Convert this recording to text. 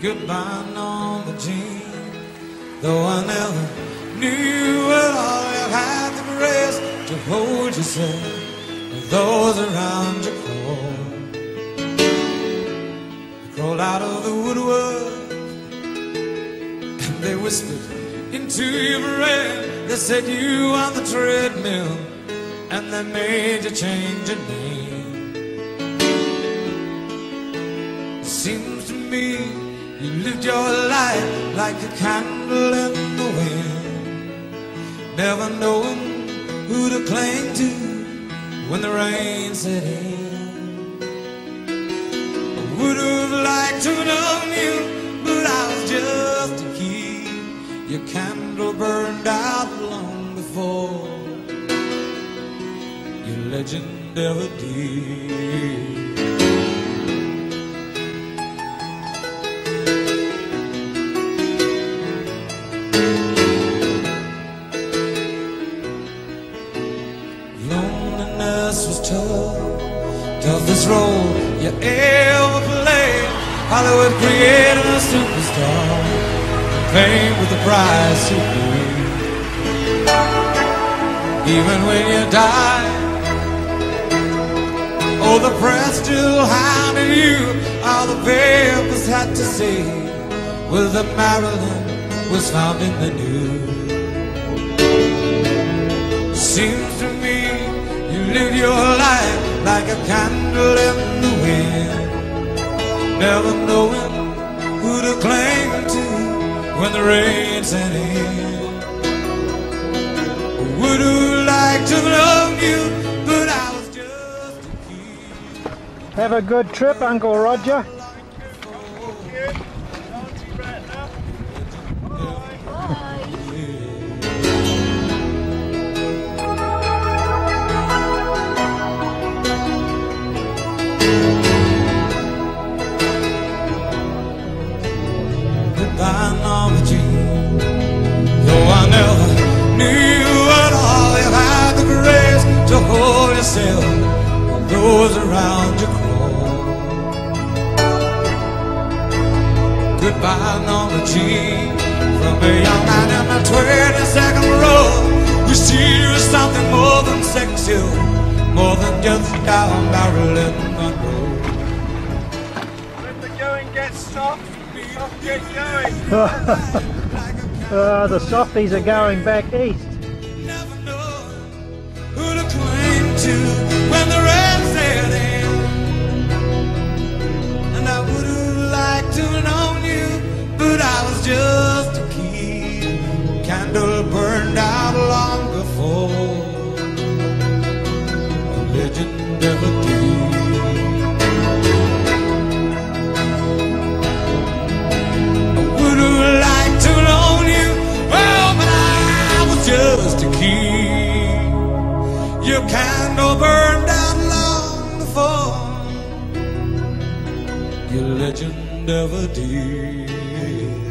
Goodbye, Norma Jean. Though I never knew it all, you had the grace to hold yourself with those around you crawl. You crawled out of the woodwork and they whispered into your brain. They said you on the treadmill and they made you change your name. It seems to me you lived your life like a candle in the wind, never knowing who to cling to when the rain set in. I would have liked to know you, but I was just a kid. Your candle burned out long before your legend ever did. Loneliness was tough, toughest role you ever played. Hollywood created a superstar, fame with the price you paid. Even when you die, oh, the press still hounded you. All the papers had to say was that Marilyn was found in the news. Seems to me you live your like a candle in the wind, never knowing who to cling to when the rain set in. Would have liked to known you, but I was just a kid. Have a good trip, Uncle Roger. Goodbye, Norma From a young man in the 22nd row, we see you as something more than sexual, more than just down Marilyn Monroe. When the going gets soft, soft get going. Uh, the softies are going back east. Never know who to cling to when the Candle burned out long before the legend ever did. would have liked to known you well, but I was just a kid. Your candle burned out long before your legend ever did.